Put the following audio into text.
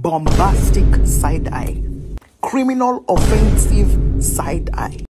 bombastic side eye, criminal offensive side eye.